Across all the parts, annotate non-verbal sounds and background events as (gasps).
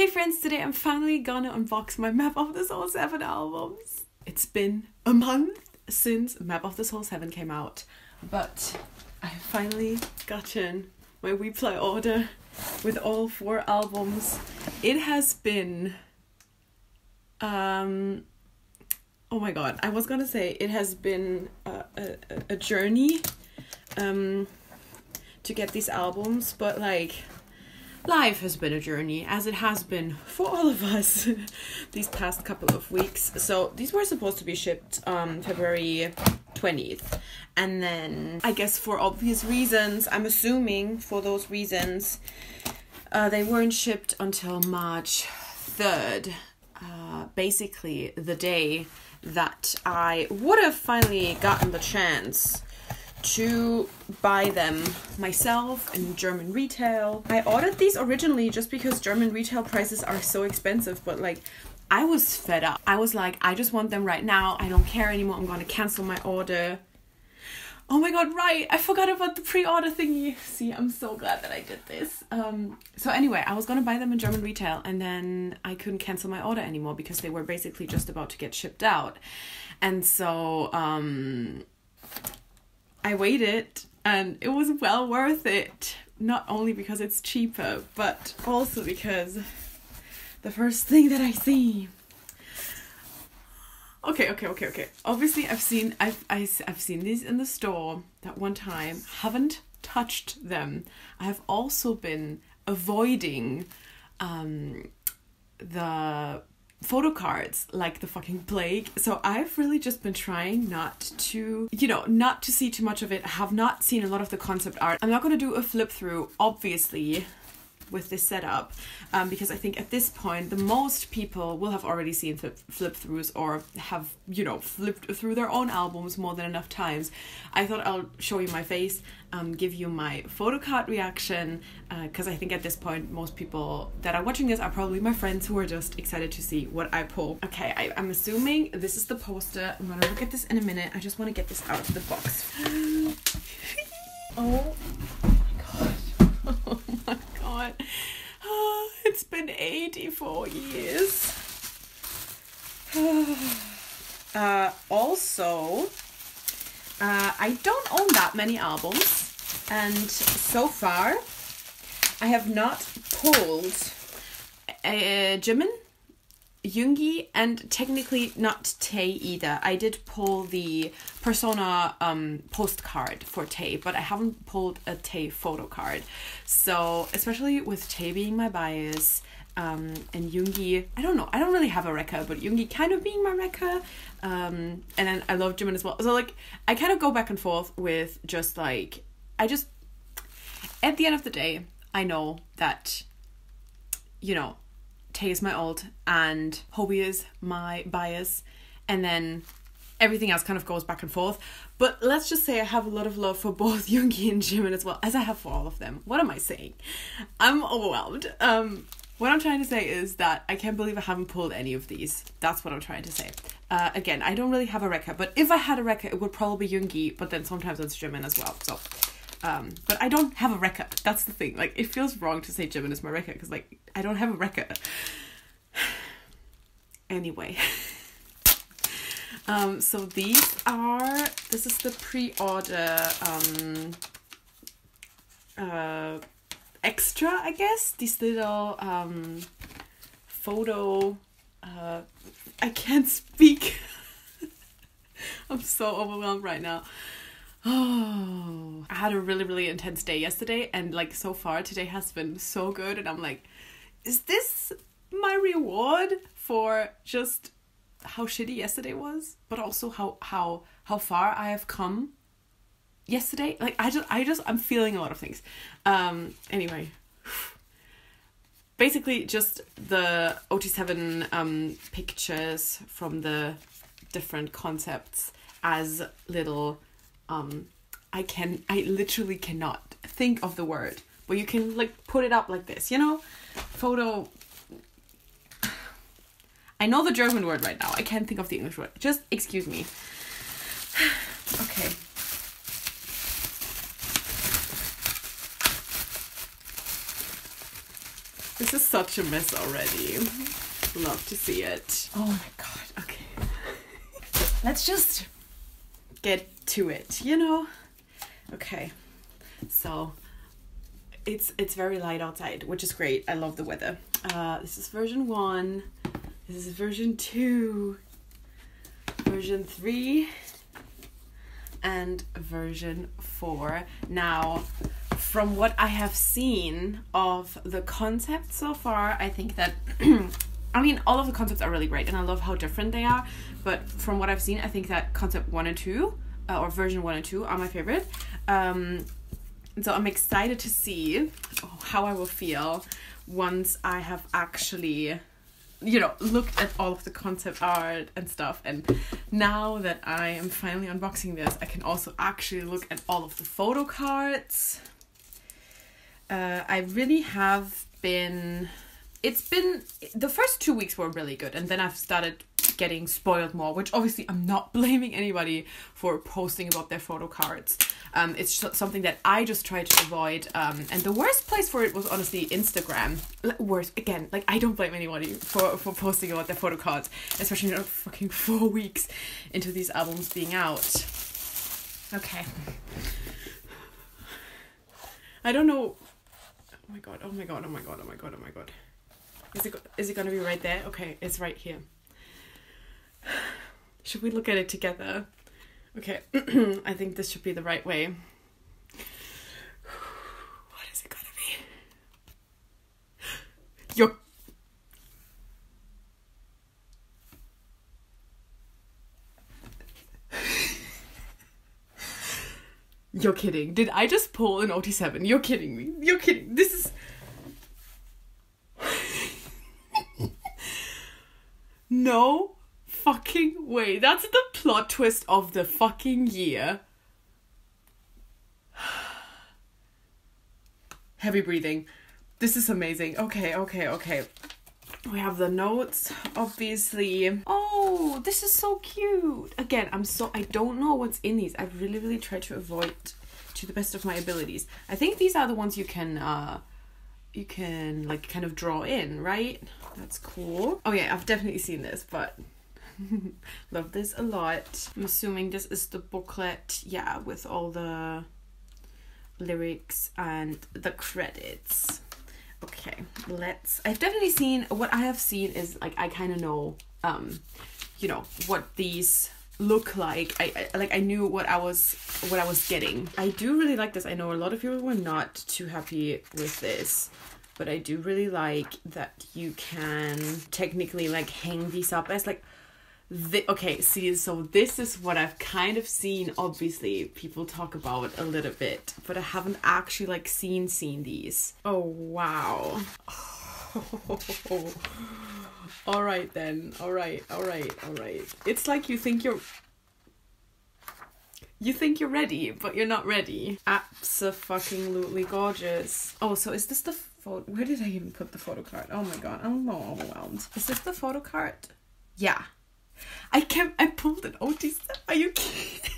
Hey friends, today I'm finally gonna unbox my Map of the Soul 7 albums. It's been a month since Map of the Soul 7 came out, but I have finally gotten my WePly order with all four albums. It has been um oh my god, I was gonna say it has been a, a, a journey um to get these albums, but like life has been a journey as it has been for all of us (laughs) these past couple of weeks. So these were supposed to be shipped um february 20th and then i guess for obvious reasons i'm assuming for those reasons uh, they weren't shipped until march 3rd uh, basically the day that i would have finally gotten the chance to buy them myself in German retail. I ordered these originally just because German retail prices are so expensive, but like I was fed up. I was like, I just want them right now. I don't care anymore. I'm going to cancel my order. Oh my god, right. I forgot about the pre-order thingy. See, I'm so glad that I did this. Um so anyway, I was going to buy them in German retail and then I couldn't cancel my order anymore because they were basically just about to get shipped out. And so um I waited and it was well worth it. Not only because it's cheaper, but also because the first thing that I see. Okay, okay, okay, okay. Obviously, I've seen I've I, have i have seen these in the store that one time. Haven't touched them. I have also been avoiding um, the photo cards like the fucking plague. So I've really just been trying not to, you know, not to see too much of it. I have not seen a lot of the concept art. I'm not to do a flip through, obviously, with this setup um, because I think at this point the most people will have already seen flip, flip throughs or have you know flipped through their own albums more than enough times. I thought I'll show you my face, um, give you my photo card reaction because uh, I think at this point most people that are watching this are probably my friends who are just excited to see what I pull. Okay, I, I'm assuming this is the poster. I'm gonna look at this in a minute. I just want to get this out of the box. (gasps) oh Oh, it's been 84 years. (sighs) uh, also, uh, I don't own that many albums, and so far, I have not pulled a Jimin Yoongi and technically not Tae either. I did pull the Persona um, postcard for Tae, but I haven't pulled a Tae photo card. So, especially with Tae being my bias um, and Yoongi, I don't know, I don't really have a wrecker, but Yoongi kind of being my wrecker. Um, and then I love Jimin as well. So, like, I kind of go back and forth with just like, I just, at the end of the day, I know that, you know, Tae is my ult and Hobi is my bias, and then everything else kind of goes back and forth. But let's just say I have a lot of love for both (laughs) Yoongi and Jimin as well, as I have for all of them. What am I saying? I'm overwhelmed. Um, what I'm trying to say is that I can't believe I haven't pulled any of these. That's what I'm trying to say. Uh, again, I don't really have a wrecker, but if I had a wrecker, it would probably be Yoongi, but then sometimes it's Jimin as well. So um, but I don't have a wrecker. That's the thing. Like, it feels wrong to say Jimin is my wrecker because, like, I don't have a wrecker. (sighs) anyway. (laughs) um, so these are, this is the pre-order um, uh, extra, I guess. These little um, photo, uh, I can't (laughs) speak. I'm so overwhelmed right now. Oh, (gasps) I had a really, really intense day yesterday, and like so far, today has been so good. And I'm like, is this my reward for just how shitty yesterday was, but also how how how far I have come yesterday? Like I just I just I'm feeling a lot of things. Um anyway, (sighs) basically just the OT7 um pictures from the different concepts as little um I can I literally cannot think of the word, but you can like put it up like this, you know? Photo I know the German word right now. I can't think of the English word. Just excuse me. (sighs) okay. This this is such a mess already. Love to see it. Oh my god, okay. Let's just get to it, you know? Okay. So it's it's very light outside, which is great. I love the weather. Uh this is version 1. This is version 2. Version 3 and version 4. Now, from what I have seen of the concept so far, I think that (clears throat) I mean all of the concepts are really great and I love how different they are, but from what I've seen, I think that concept 1 and 2 uh, or version 1 and 2 are my favorite. Um so I'm excited to see how I will feel once I have actually you know looked at all of the concept art and stuff. And now that i am finally unboxing this i can also actually look at all of the photo cards. Uh, i really have been it's been the first two weeks were really good. And then i've started getting spoiled more which obviously i'm not (laughs) blaming anybody for posting about their photo cards. Um, it's something that i just try to avoid um, and the worst place for it was honestly instagram. Worst again like i don't blame anybody for for posting about their photo cards especially know, fucking (laughs) four weeks into these albums being out. Okay. I don't know. Oh my god oh my god oh my god oh my god oh my god. Is it is it gonna be right there? Okay it's right here (laughs) should we look at it together? Okay, (clears throat) I think this should be the right way. (sighs) What is it gonna be? (gasps) You're. (laughs) You're kidding. Did I just pull an OT7? You're kidding me. You're kidding. This is. (laughs) no way. That's the plot twist of the fucking year. (sighs) Heavy breathing. This is amazing. Okay, okay, okay. We have the notes, obviously. Oh, this is so cute. Again, I'm so I don't know what's in these. I really, really try to avoid to the best of my abilities. I think these are the ones you can uh you can like kind of draw in, right? That's cool. Oh yeah, I've definitely seen this, but (laughs) Love this a lot. I'm assuming this is the booklet, yeah, with all the lyrics and the credits. Okay, let's. I've definitely seen what I have seen is like I kind of know, um, you know what these look like. I, I like I knew what I was what I was getting. I do really like this. I know a lot of people were not too happy with this but I do really like that you can technically like hang these up as like the, okay, see, so this is what I've kind of seen. Obviously, people talk about a little bit, but I haven't actually like seen seen these. Oh wow. (laughs) all right then. All right. All right. All right. It's like you think you're you think you're ready, but you're not ready. Absolutely gorgeous. Oh, so is this the photo? Where did I even put the photo card? Oh my god, I'm overwhelmed. Is this the photo card? Yeah, I can I pulled an OT Are you kidding?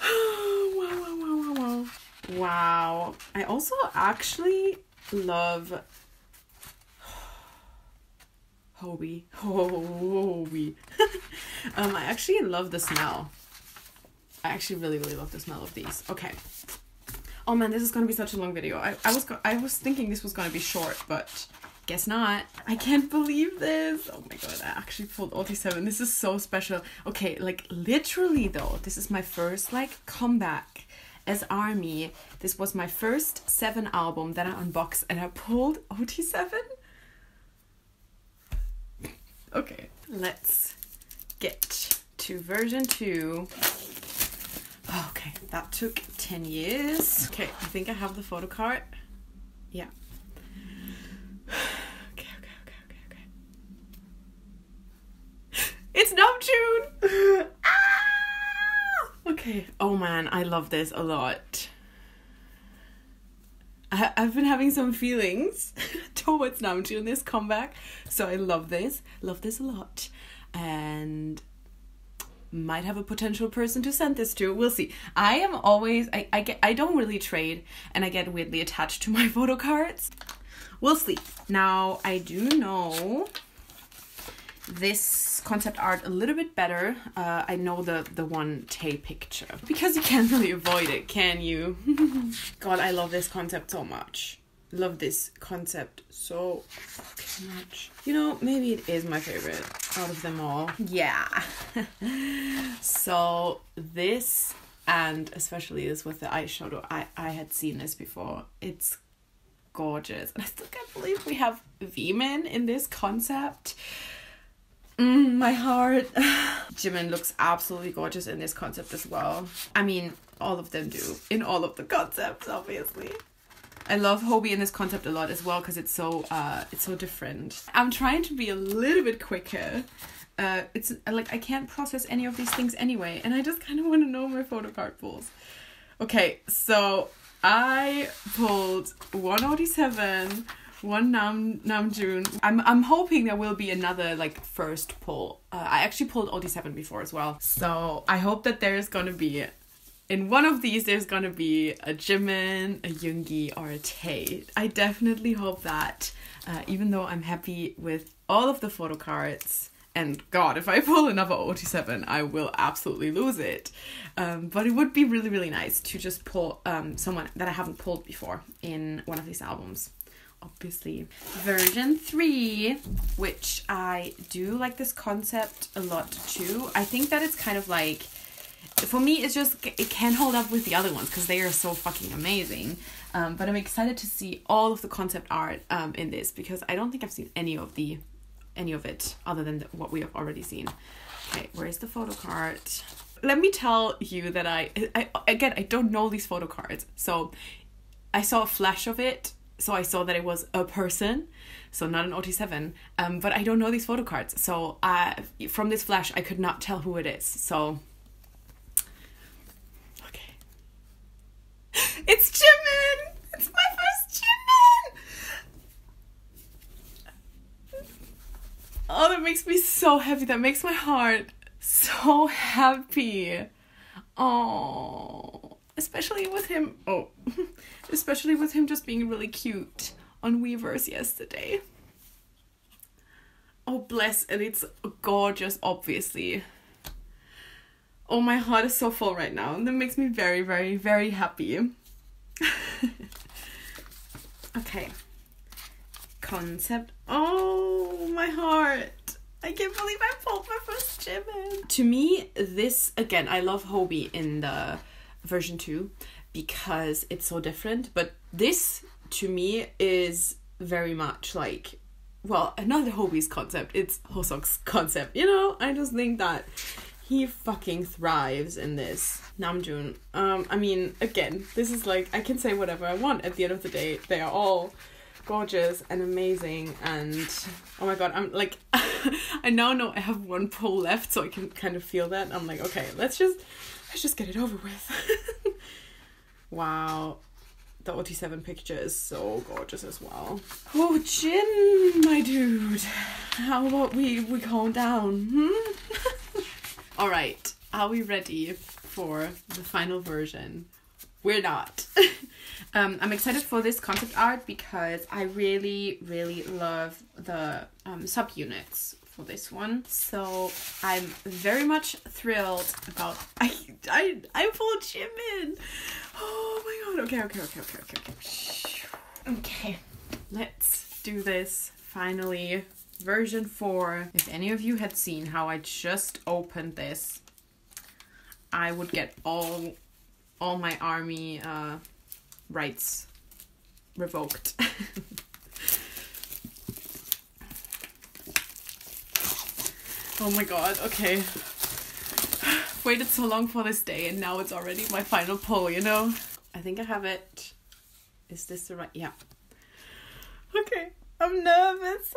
(sighs) wow, wow, wow, wow, wow. Wow. I also actually love (sighs) Hobi. Hobi. (laughs) um, I actually love the smell. I actually really, really love the smell of these. Okay. Oh man, this is gonna be such a long video. I, I was I was thinking this was gonna be short, but Guess not. I can't believe this. Oh my god, I actually pulled OT7. This is so special. Okay, like literally though, this is my first like comeback as Army. This was my first seven album that I unboxed and I pulled OT7. Okay, let's get to version 2. Okay, that took 10 years. Okay, I think I have the photo card. Yeah, okay, okay, okay, okay, okay. It's Namjoon! ah! Okay. Oh man, I love this a lot. I, I've been having some feelings (laughs) towards Namjoon this comeback, so I love this. Love this a lot. And might have a potential person to send this to. We'll see. I am always I, I get I don't really trade and I get weirdly attached to my (laughs) photo cards. We'll see. Now I do know this concept art a little bit better. Uh, I know the the one Tae picture because you can't (laughs) really avoid it, can you? (laughs) God, I love this concept so much. Love this concept so fucking much. You know, maybe it is my favorite out of them all. Yeah. (laughs) so this and especially this with the eyeshadow, I I had seen this before. It's gorgeous, and I still can't believe we have Vmin in this concept. Mm, my heart. (sighs) Jimin looks absolutely gorgeous in this concept as well. I mean, all of them do in all of the concepts, obviously. I love Hobi in this concept a lot as well because it's so uh it's so different. I'm trying to be a little bit quicker. Uh, it's like I can't process any of these things anyway, and I just kind of want to know my photo card pulls. Okay, so I pulled 187, one Nam Namjoon. I'm I'm hoping there will be another like first pull. Uh, I actually pulled OT7 before as well, so I hope that there's gonna be. In one of these, there's gonna be a Jimin, a Yoongi, or a Tae. I definitely hope that, uh, even though I'm happy with all of the photo cards, and God, if I pull another OT7, I will absolutely lose it. Um, but it would be really, really nice to just pull um, someone that I haven't pulled before in one of these albums. Obviously version 3 which i do like this concept a lot too. I think that it's kind of like for me it's just it can't hold up with the other ones because they are so fucking amazing. Um, but i'm excited to see all of the concept art um, in this because i don't think i've seen any of the any of it other than what we have already seen okay where's the photo card let me tell you that I, I again i don't know these photo cards so i saw a flash of it so I saw that it was a person, so not an OT7. Um, but I don't know these photo cards, so I from this flash I could not tell who it is. So okay, it's Jimin. It's my first Jimin. Oh, that makes me so happy. That makes my heart so happy. Oh, especially with him. Oh. (laughs) especially with him just being really cute on Weverse yesterday. Oh, bless, and it's gorgeous, obviously. Oh, my heart is so full right now, and that makes me very, very, very happy. (laughs) okay. Concept. Oh, my heart. I can't believe I pulled my first Jimin. To me, this, again, I love Hobi in the version 2 because it's so different. But this to me is very much like well, another Hobi's concept. It's Hoseok's concept. You know, I just think that he fucking thrives in this. Namjoon. Um, I mean, again, this is like I can say whatever I want. At the end of the day, they are all gorgeous and amazing. And oh my god, I'm like, (laughs) I now know I have one pull left, so I can kind of feel that. I'm like, okay, let's just let's just get it over with. (laughs) Wow. The OT7 picture is so gorgeous as well. Oh, Jin, my dude. How about we, we calm down? Hmm? (laughs) Alright, are we ready for the final version? We're not. (laughs) um, I'm excited for this concept art because I really, really love the um, subunits for this one. So I'm very much thrilled about (laughs) I I I pulled Jimin. Oh my god. Okay, okay, okay, okay, okay, okay. Okay. Let's do this finally. Version 4. If any of you had seen how I just opened this, I would get all all my army uh rights revoked. (laughs) oh my god, okay (sighs) waited so long for this day and now it's already my final pull, you know? I think I have it. Is this the right? Yeah. Okay, I'm nervous.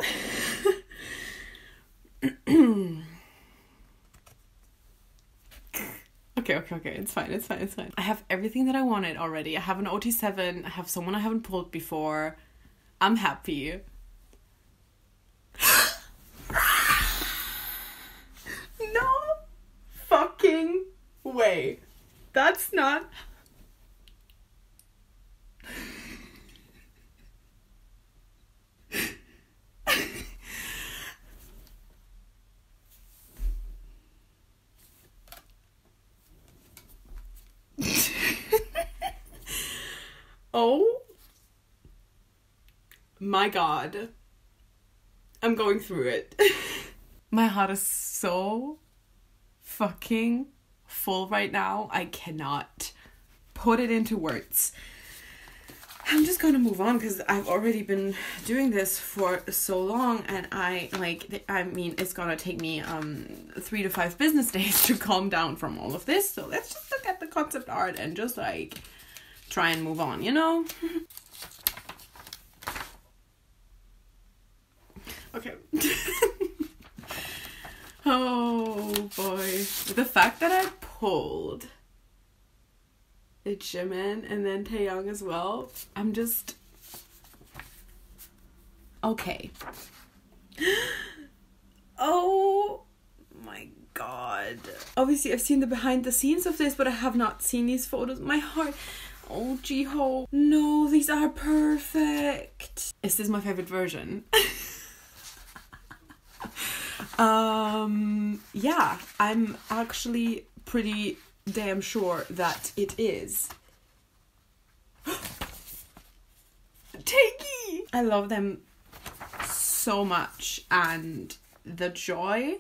(clears throat) (clears throat) okay, okay, okay. It's fine. It's fine. It's fine. I have everything that I wanted already. I have an OT7. I have someone I haven't pulled before. I'm happy. (laughs) No fucking way. That's not. oh my god. I'm going through it. (laughs) my heart is so fucking full right now. I cannot put it into words. I'm just gonna move on because I've already been doing this for so long, and I like. I mean, it's gonna take me um three to five business (laughs) days to calm down from all of this. So let's just look at the concept art and just like try and move on. You know. (laughs) okay. (laughs) oh boy, the fact that I pulled it's Jimin and then Taehyung as well. I'm just okay. (gasps) oh my god. Obviously, I've seen the behind the scenes of this, but I have not seen these photos. My heart. Oh, Jihyo. No, these are perfect. This is my favorite version? (laughs) (laughs) um, yeah, I'm actually pretty damn sure that it is. (gasps) Takey! I love them so much and the joy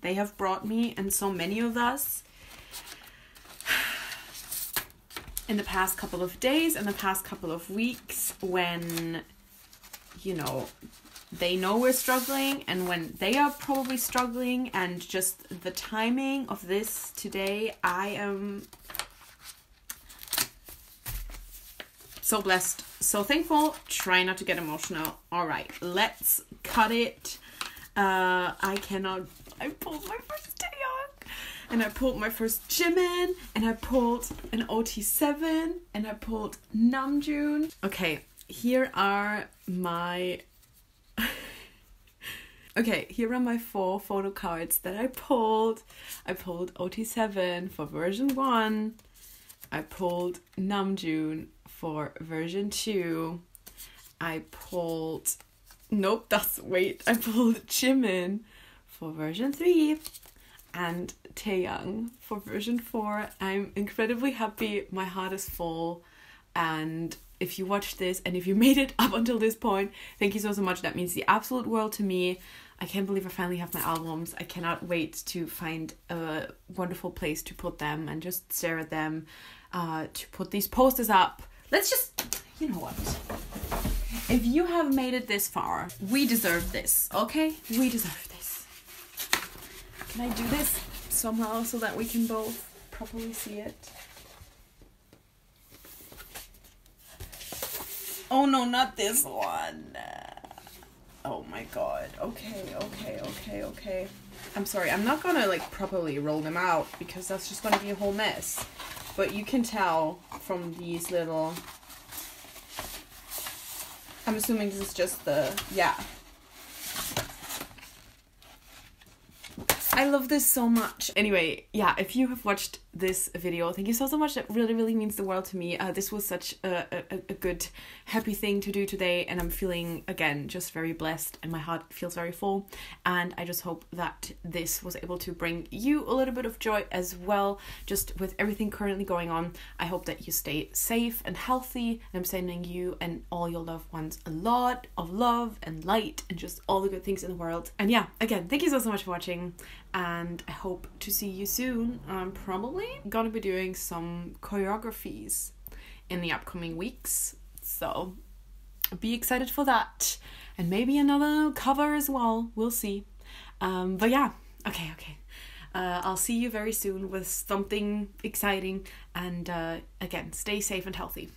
they have brought me and so many of us (sighs) in the past couple of days and the past couple of weeks when you know they know we're struggling and when they are probably struggling and just the timing of this today i am so blessed so thankful try not to get emotional all right let's cut it uh i cannot i pulled my first Taehyung and I pulled my first Jimin, and I pulled an OT7, and I pulled Namjoon. Okay, here are my okay, here are my four photo cards that I pulled. I pulled OT7 for version 1. I pulled Namjoon for version 2. I pulled Nope, that's wait. I pulled Jimin for version 3 and Taehyung for version 4. I'm incredibly happy. My heart is full and if you watched this and if you (laughs) made it up until this point, thank you so so much. That means the absolute world to me. I can't believe I finally have my albums. I cannot wait to find a wonderful place to put them and just stare at them, uh, to put these posters up. Let's just, you know what? If you have made it this far, we deserve this, okay? We deserve this. Can I do this somehow so that we can both properly see it? Oh no, not this one. My god. Okay, okay, okay, okay. I'm sorry, I'm not gonna like properly roll them out because that's just gonna be a whole mess. But you can tell from these little. I'm assuming this is just the. Yeah. I love this so much. Anyway, yeah, if you have watched this video, thank you so, so much. That really, really means the world to me. Uh, this was such a, a, a good, happy thing to do today, and I'm feeling, again, just very blessed, and my heart feels very full. And I just hope that this was able to bring you a little bit of joy as well, just with everything currently going on. I hope that you stay safe and healthy, and I'm sending you and all your loved ones a lot of love and light and just all the good things in the world. And yeah, again, thank you so, so much for watching and I hope to see you soon. I'm probably gonna be doing some choreographies in the upcoming weeks, so be excited for that, and maybe another cover as well. We'll see. Um, but yeah, okay, okay. Uh, I'll see you very soon with something exciting, and uh, again, stay safe and healthy.